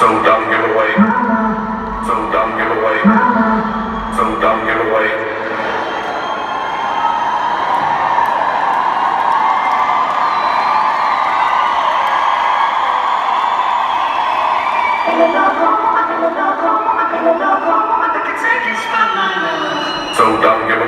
So don't give away. So don't give away. So don't give away. So don't give